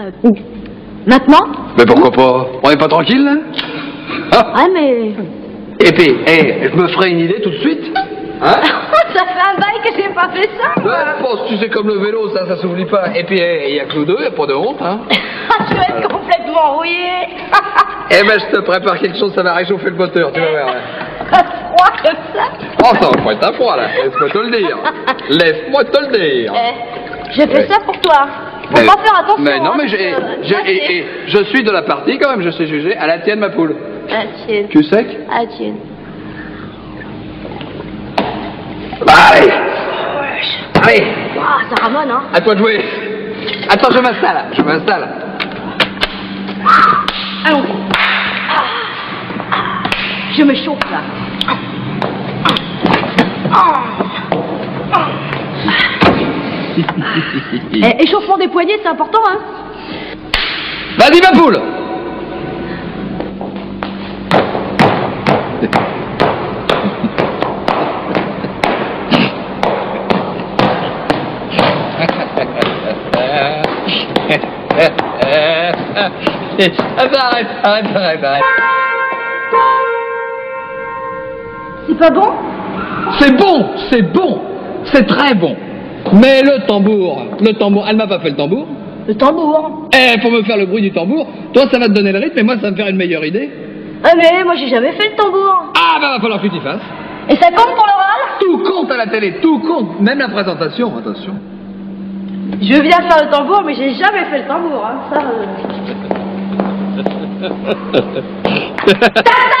Euh, maintenant Mais pourquoi pas On est pas tranquille là Ah Ouais, mais. Et puis, hé, je me ferai une idée tout de suite Hein ça fait un bail que j'ai pas fait ça pense, tu sais, comme le vélo, ça, ça s'oublie pas. Et puis, il y a que nous deux, y a pas de honte, hein Tu vas être complètement rouillé Eh ben, je te prépare quelque chose, ça va réchauffer le moteur, tu vas voir. Pas froid comme ça Oh, ça va pas être un froid, là. Laisse-moi te le dire. Laisse-moi te le dire. Eh, j'ai fait Ouais. ça pour toi. Faut pas faire attention. Mais non, hein, mais et- c'est- et je suis de la partie quand même, je sais juger. À la tienne, ma poule. Ah, tienne. Tu sais que Ah, tienne. Bah, allez Allez Ah, ça ramone, hein À toi de jouer. Attends, je m'installe, je m'installe. Allons. Je me chauffe là. Eh, échauffement des poignets, c'est important, hein Vas-y, ma poule Arrête, arrête, arrête, arrête. C'est pas bon? C'est bon, c'est bon, c'est très bon. Mais le tambour, le tambour, elle m'a pas fait le tambour. Le tambour. Eh, pour me faire le bruit du tambour, toi ça va te donner le rythme et moi ça va me faire une meilleure idée. Ah, mais moi j'ai jamais fait le tambour. Ah bah va falloir que tu t'y fasses. Et ça compte pour l'oral? Tout compte à la télé, tout compte, même la présentation, attention. Je veux bien faire le tambour, mais j'ai jamais fait le tambour, hein. Ça. euh.